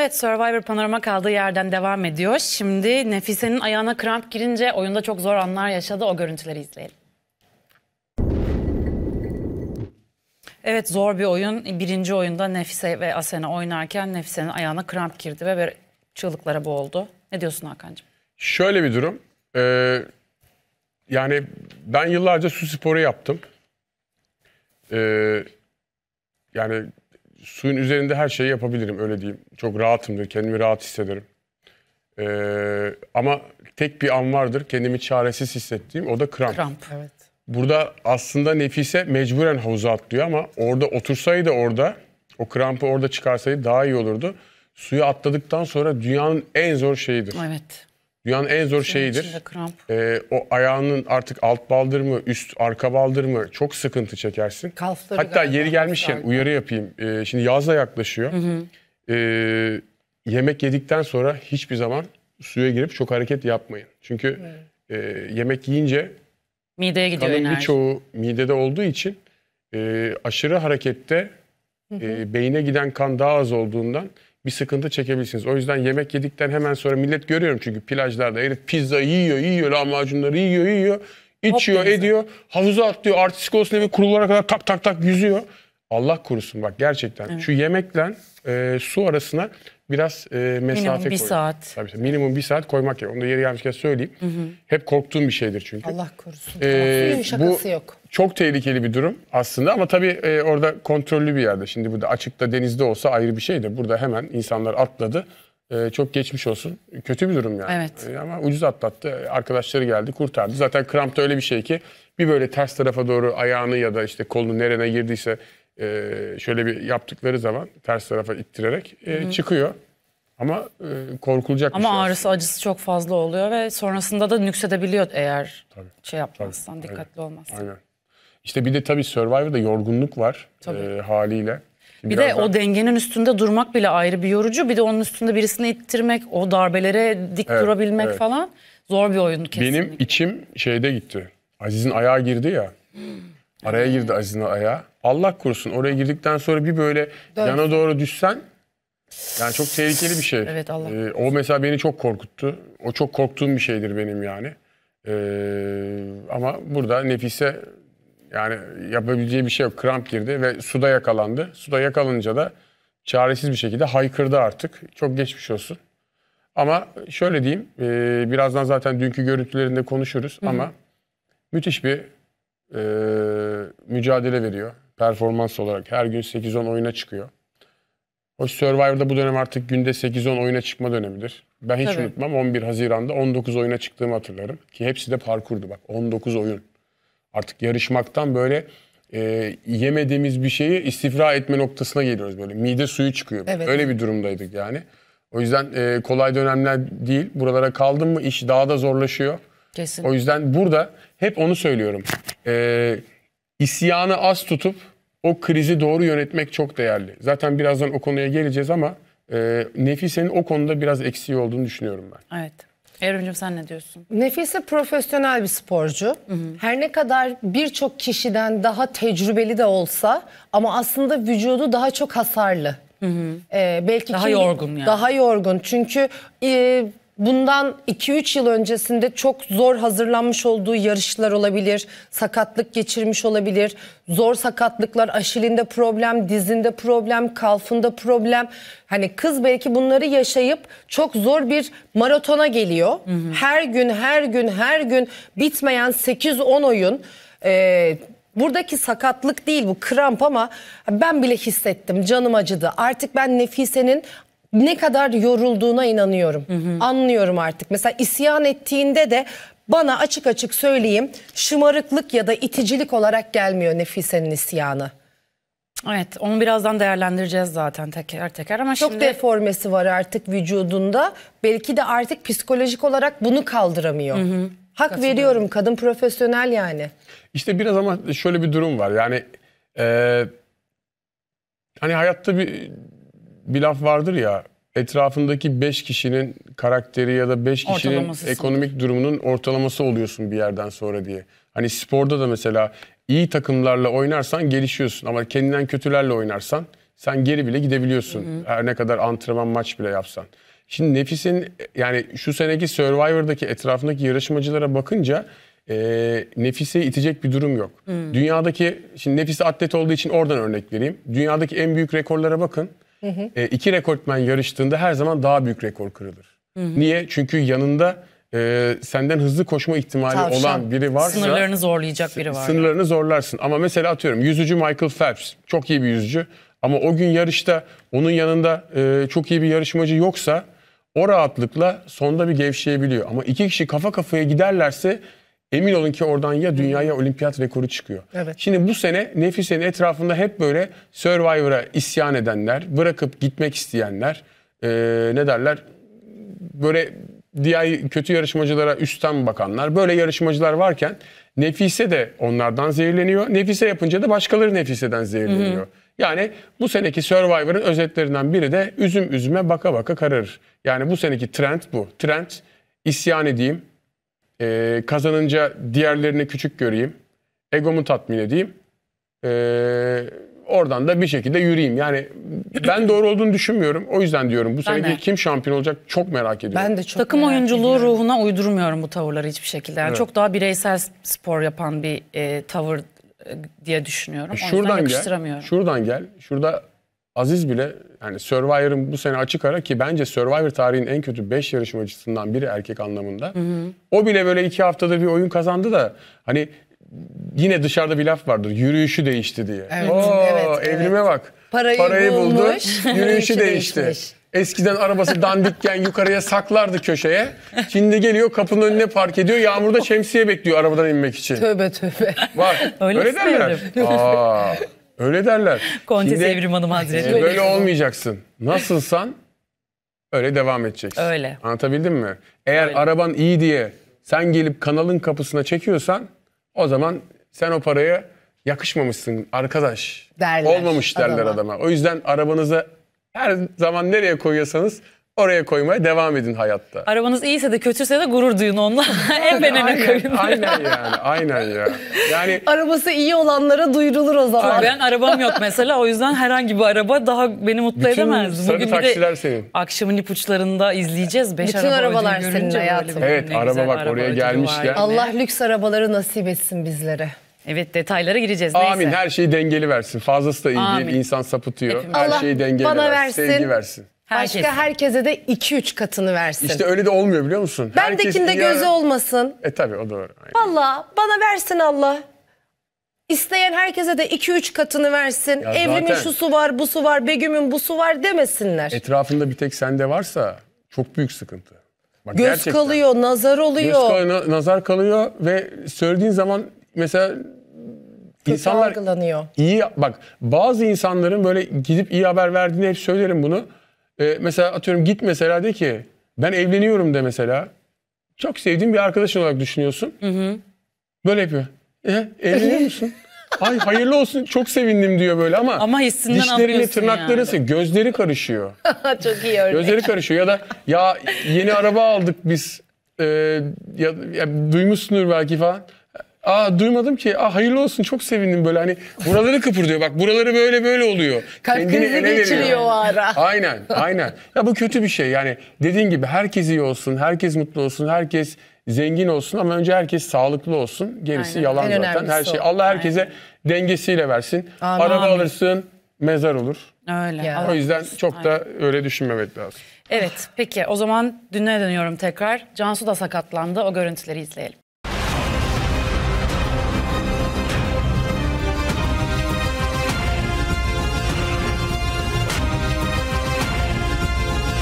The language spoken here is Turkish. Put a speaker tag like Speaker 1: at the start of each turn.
Speaker 1: Evet Survivor panorama kaldığı yerden devam ediyor. Şimdi Nefise'nin ayağına kramp girince oyunda çok zor anlar yaşadı. O görüntüleri izleyelim. Evet zor bir oyun. Birinci oyunda Nefise ve Asena oynarken Nefise'nin ayağına kramp girdi ve böyle çığlıklara boğuldu. Ne diyorsun Hakan'cığım?
Speaker 2: Şöyle bir durum. Ee, yani ben yıllarca su sporu yaptım. Ee, yani suyun üzerinde her şeyi yapabilirim öyle diyeyim. Çok rahatımdır, kendimi rahat hissederim. Ee, ama tek bir an vardır kendimi çaresiz hissettiğim o da kramp.
Speaker 1: Kramp.
Speaker 3: Evet.
Speaker 2: Burada aslında Nefise mecburen havuza atlıyor ama orada otursaydı orada o krampı orada çıkarsaydı daha iyi olurdu. Suya atladıktan sonra dünyanın en zor şeyidir.
Speaker 1: Evet.
Speaker 2: Dünyanın en zor
Speaker 1: Senin
Speaker 2: şeyidir. Ee, o ayağının artık alt baldır mı, üst arka baldır mı çok sıkıntı çekersin.
Speaker 3: Kalfları
Speaker 2: Hatta
Speaker 3: galiba,
Speaker 2: yeri gelmişken
Speaker 3: kalflar.
Speaker 2: uyarı yapayım. Ee, şimdi yaz da yaklaşıyor. Ee, yemek yedikten sonra hiçbir zaman suya girip çok hareket yapmayın. Çünkü e, yemek yiyince
Speaker 1: Mideye gidiyor
Speaker 2: kanın
Speaker 1: enerji.
Speaker 2: birçoğu midede olduğu için e, aşırı harekette e, beyne giden kan daha az olduğundan bir sıkıntı çekebilirsiniz. O yüzden yemek yedikten hemen sonra millet görüyorum çünkü plajlarda herif pizza yiyor, yiyor, lahmacunları yiyor, yiyor, içiyor,
Speaker 1: denize.
Speaker 2: ediyor, havuza atlıyor, artistik olsun diye kurulara kadar tak tak tak yüzüyor. Allah korusun bak gerçekten. Şu yemekle e, su arasına biraz e, mesafe
Speaker 1: Minimum bir
Speaker 2: koyun.
Speaker 1: saat.
Speaker 2: Tabii, minimum bir saat koymak gerekiyor. Onu da yeri gelmişken söyleyeyim. Hep korktuğum bir şeydir çünkü.
Speaker 3: Allah korusun.
Speaker 2: Ee,
Speaker 3: Suyun şakası
Speaker 2: bu
Speaker 3: yok.
Speaker 2: çok tehlikeli bir durum aslında ama tabii e, orada kontrollü bir yerde. Şimdi burada açıkta denizde olsa ayrı bir şey de burada hemen insanlar atladı. E, çok geçmiş olsun. Kötü bir durum yani.
Speaker 1: Evet.
Speaker 2: E, ama ucuz atlattı. Arkadaşları geldi kurtardı. Zaten kramp da öyle bir şey ki bir böyle ters tarafa doğru ayağını ya da işte kolunu nerene girdiyse e, şöyle bir yaptıkları zaman ters tarafa ittirerek e, çıkıyor. Ama e, korkulacak bir
Speaker 1: Ama
Speaker 2: şey.
Speaker 1: ağrısı acısı çok fazla oluyor ve sonrasında da nüksedebiliyor eğer şey yapmazsan,
Speaker 2: Tabii,
Speaker 1: dikkatli olmazsan.
Speaker 2: Aynen. İşte bir de tabii Survivor'da yorgunluk var
Speaker 1: Tabii.
Speaker 2: e, haliyle.
Speaker 1: Bir
Speaker 2: Biraz
Speaker 1: de
Speaker 2: daha-
Speaker 1: o dengenin üstünde durmak bile ayrı bir yorucu. Bir de onun üstünde birisini ittirmek, o darbelere dik
Speaker 2: Evet,
Speaker 1: durabilmek
Speaker 2: evet.
Speaker 1: falan zor bir oyun kesinlikle.
Speaker 2: Benim içim şeyde gitti. Aziz'in ayağı girdi ya. Araya girdi Aziz'in ayağı. Allah korusun oraya girdikten sonra bir böyle yana doğru düşsen yani çok tehlikeli bir şey.
Speaker 1: Evet, Allah
Speaker 2: Ee, o mesela beni çok korkuttu. O çok korktuğum bir şeydir benim yani. Ee, ama burada Nefise yani yapabileceği bir şey yok. Kramp girdi ve suda yakalandı. Suda yakalanınca da çaresiz bir şekilde haykırdı artık. Çok geçmiş olsun. Ama şöyle diyeyim, e, birazdan zaten dünkü görüntülerinde konuşuruz ama müthiş bir e, mücadele veriyor. Performans olarak her gün 8-10 oyuna çıkıyor. Hoş Survivor'da bu dönem artık günde 8-10 oyuna çıkma dönemidir. Ben hiç
Speaker 1: Tabii.
Speaker 2: unutmam 11 Haziran'da 19 oyuna çıktığımı hatırlarım. Ki hepsi de parkurdu bak 19 oyun. Artık yarışmaktan böyle e, yemediğimiz bir şeyi istifra etme noktasına geliyoruz böyle. Mide suyu çıkıyor.
Speaker 3: Evet.
Speaker 2: Öyle bir durumdaydık yani. O yüzden e, kolay dönemler değil. Buralara kaldın mı iş daha da zorlaşıyor.
Speaker 1: Kesin.
Speaker 2: O yüzden burada hep onu söylüyorum. E, isyanı az tutup o krizi doğru yönetmek çok değerli. Zaten birazdan o konuya geleceğiz ama e, Nefise'nin o konuda biraz eksiği olduğunu düşünüyorum ben.
Speaker 1: Evet. Evrimcim sen ne diyorsun?
Speaker 3: Nefise profesyonel bir sporcu. Her ne kadar birçok kişiden daha tecrübeli de olsa ama aslında vücudu daha çok hasarlı. Ee, belki
Speaker 1: Daha yorgun yani.
Speaker 3: Daha yorgun çünkü e, bundan 2-3 yıl öncesinde çok zor hazırlanmış olduğu yarışlar olabilir. Sakatlık geçirmiş olabilir. Zor sakatlıklar, aşilinde problem, dizinde problem, kalfında problem. Hani kız belki bunları yaşayıp çok zor bir maratona geliyor. Her gün, her gün, her gün bitmeyen 8-10 oyun. Ee, Buradaki sakatlık değil bu kramp ama ben bile hissettim canım acıdı. Artık ben Nefise'nin ne kadar yorulduğuna inanıyorum. Anlıyorum artık. Mesela isyan ettiğinde de bana açık açık söyleyeyim şımarıklık ya da iticilik olarak gelmiyor Nefise'nin isyanı.
Speaker 1: Evet onu birazdan değerlendireceğiz zaten teker teker ama
Speaker 3: Çok
Speaker 1: şimdi
Speaker 3: deformesi var artık vücudunda. Belki de artık psikolojik olarak bunu kaldıramıyor. Hak veriyorum kadın profesyonel yani.
Speaker 2: İşte biraz ama şöyle bir durum var. Yani e, hani hayatta bir bir laf vardır ya etrafındaki 5 kişinin karakteri ya da 5 kişinin ekonomik durumunun ortalaması oluyorsun bir yerden sonra diye. Hani sporda da mesela iyi takımlarla oynarsan gelişiyorsun ama kendinden kötülerle oynarsan sen geri bile gidebiliyorsun. Her ne kadar antrenman maç bile yapsan. Şimdi Nefis'in yani şu seneki Survivor'daki etrafındaki yarışmacılara bakınca e, Nefis'e itecek bir durum yok. Dünyadaki şimdi Nefis atlet olduğu için oradan örnek vereyim. Dünyadaki en büyük rekorlara bakın. E, iki rekortmen yarıştığında her zaman daha büyük rekor kırılır. Niye? Çünkü yanında e, senden hızlı koşma ihtimali
Speaker 3: Tavşan.
Speaker 2: olan biri varsa
Speaker 1: Sınırlarını zorlayacak biri var.
Speaker 2: sınırlarını zorlarsın. Ama mesela atıyorum yüzücü Michael Phelps çok iyi bir yüzücü ama o gün yarışta onun yanında e, çok iyi bir yarışmacı yoksa o rahatlıkla sonda bir gevşeyebiliyor. Ama iki kişi kafa kafaya giderlerse emin olun ki oradan ya dünya ya olimpiyat rekoru çıkıyor.
Speaker 3: Evet.
Speaker 2: Şimdi bu sene Nefise'nin etrafında hep böyle Survivor'a isyan edenler, bırakıp gitmek isteyenler, e, ne derler böyle diğer kötü yarışmacılara üstten bakanlar böyle yarışmacılar varken Nefise de onlardan zehirleniyor. Nefise yapınca da başkaları Nefise'den zehirleniyor. Yani bu seneki Survivor'ın özetlerinden biri de üzüm üzüme baka baka kararır. Yani bu seneki trend bu. Trend isyan edeyim, e, kazanınca diğerlerini küçük göreyim, egomu tatmin edeyim. E, oradan da bir şekilde yürüyeyim. Yani ben doğru olduğunu düşünmüyorum. O yüzden diyorum bu seneki kim şampiyon olacak çok merak ediyorum.
Speaker 3: Ben de çok
Speaker 1: Takım
Speaker 3: merak
Speaker 1: oyunculuğu
Speaker 3: ediyorum.
Speaker 1: ruhuna uydurmuyorum bu tavırları hiçbir şekilde. Yani
Speaker 2: Evet.
Speaker 1: Çok daha bireysel spor yapan bir e, tavır e, diye düşünüyorum. Yüzden
Speaker 2: şuradan gel. Şuradan gel. Şurada Aziz bile yani Survivor'ın bu sene açık ara ki bence Survivor tarihinin en kötü 5 yarışmacısından biri erkek anlamında. O bile böyle iki haftada bir oyun kazandı da hani yine dışarıda bir laf vardır. Yürüyüşü değişti diye.
Speaker 3: Evet,
Speaker 2: Oo,
Speaker 3: evet,
Speaker 2: evrime
Speaker 3: evet.
Speaker 2: bak.
Speaker 3: Parayı
Speaker 2: buldu.
Speaker 3: bulmuş,
Speaker 2: Yürüyüşü
Speaker 3: yürüyüşü
Speaker 2: değişti.
Speaker 3: değişmiş.
Speaker 2: Eskiden arabası dandikken yukarıya saklardı köşeye. Şimdi geliyor kapının önüne park ediyor. Yağmurda şemsiye bekliyor arabadan inmek için.
Speaker 3: Tövbe tövbe.
Speaker 2: Var.
Speaker 1: Öyle
Speaker 2: Öyle, derler. Aa, öyle derler.
Speaker 1: Kontes Evrim Hanım
Speaker 2: e,
Speaker 1: Hazretleri.
Speaker 2: böyle olmayacaksın. Nasılsan öyle devam edeceksin.
Speaker 1: Öyle.
Speaker 2: Anlatabildim mi? Eğer
Speaker 1: Öyle.
Speaker 2: araban iyi diye sen gelip kanalın kapısına çekiyorsan o zaman sen o paraya yakışmamışsın arkadaş.
Speaker 3: Derler
Speaker 2: Olmamış derler
Speaker 3: adama.
Speaker 2: adama. O yüzden arabanızı her zaman nereye koyuyorsanız oraya koymaya devam edin hayatta.
Speaker 1: Arabanız iyiyse de kötüyse de gurur duyun onunla. en ben öne
Speaker 2: aynen,
Speaker 1: koyun.
Speaker 2: aynen yani. Aynen ya. Yani
Speaker 3: Arabası iyi olanlara duyurulur o zaman.
Speaker 1: Ben arabam yok mesela o yüzden herhangi bir araba daha beni mutlu
Speaker 2: bütün
Speaker 1: edemez.
Speaker 2: sarı
Speaker 1: Bugün bir
Speaker 2: taksiler
Speaker 1: de
Speaker 2: senin.
Speaker 1: akşamın ipuçlarında izleyeceğiz. Beş
Speaker 3: Bütün
Speaker 1: araba
Speaker 3: arabalar senin
Speaker 1: bir
Speaker 2: Evet, araba bak oraya
Speaker 1: ödülü
Speaker 2: gelmişken.
Speaker 1: var.
Speaker 3: Allah lüks arabaları nasip etsin bizlere.
Speaker 1: Evet detaylara gireceğiz.
Speaker 2: Amin.
Speaker 1: Neyse.
Speaker 2: Her şeyi dengeli versin. Fazlası da iyi
Speaker 1: Amin.
Speaker 2: değil. İnsan sapıtıyor.
Speaker 1: Hepimiz.
Speaker 2: Her
Speaker 3: Allah
Speaker 2: şeyi dengeli
Speaker 3: bana
Speaker 2: versin.
Speaker 3: versin.
Speaker 2: Sevgi versin.
Speaker 1: Herkes.
Speaker 3: Başka herkese de 2-3 katını versin.
Speaker 2: İşte öyle de olmuyor biliyor musun? Herkes
Speaker 3: Bendekinde
Speaker 2: iyi
Speaker 3: gözü
Speaker 2: ara-
Speaker 3: olmasın.
Speaker 2: E tabii o doğru.
Speaker 3: Allah bana versin Allah. İsteyen herkese de 2-3 katını versin.
Speaker 2: Ya
Speaker 3: Evrimin
Speaker 2: zaten-
Speaker 3: şusu var, busu var, Begüm'ün busu var demesinler.
Speaker 2: Etrafında bir tek sende varsa çok büyük sıkıntı. Bak
Speaker 3: Göz
Speaker 2: gerçekten.
Speaker 3: kalıyor, nazar
Speaker 2: Göz
Speaker 3: oluyor.
Speaker 2: kalıyor, na- nazar kalıyor ve söylediğin zaman mesela
Speaker 3: Kötü
Speaker 2: insanlar
Speaker 3: algılanıyor.
Speaker 2: iyi bak bazı insanların böyle gidip iyi haber verdiğini hep söylerim bunu. Ee, mesela atıyorum git mesela de ki ben evleniyorum de mesela. Çok sevdiğin bir arkadaşın olarak düşünüyorsun. Böyle yapıyor. E, evleniyor musun? Ay hayırlı olsun çok sevindim diyor böyle ama,
Speaker 1: Ama hissinden
Speaker 2: dişlerini
Speaker 1: anlıyorsun
Speaker 2: tırnakları
Speaker 1: yani.
Speaker 2: gözleri karışıyor.
Speaker 3: Çok iyi örnek.
Speaker 2: Gözleri karışıyor ya da ya yeni araba aldık biz e, ya, ya duymuşsundur belki falan. Aa duymadım ki. Aa hayırlı olsun çok sevindim böyle hani buraları kıpırdıyor bak buraları böyle böyle oluyor.
Speaker 3: Kalp
Speaker 2: Kendini
Speaker 3: krizi geçiriyor o ara.
Speaker 2: Aynen aynen. Ya bu kötü bir şey yani dediğin gibi herkes iyi olsun, herkes mutlu olsun, herkes zengin olsun ama önce herkes sağlıklı olsun. Gerisi
Speaker 1: Aynen.
Speaker 2: yalan
Speaker 3: En
Speaker 2: zaten.
Speaker 3: önemlisi
Speaker 2: Her şey
Speaker 3: o.
Speaker 2: Allah herkese dengesiyle versin.
Speaker 3: Amin.
Speaker 2: Araba alırsın mezar olur.
Speaker 1: Öyle.
Speaker 3: Ya.
Speaker 2: O yüzden çok da öyle düşünmemek lazım.
Speaker 1: Evet peki o zaman düne dönüyorum tekrar. Cansu da sakatlandı o görüntüleri izleyelim.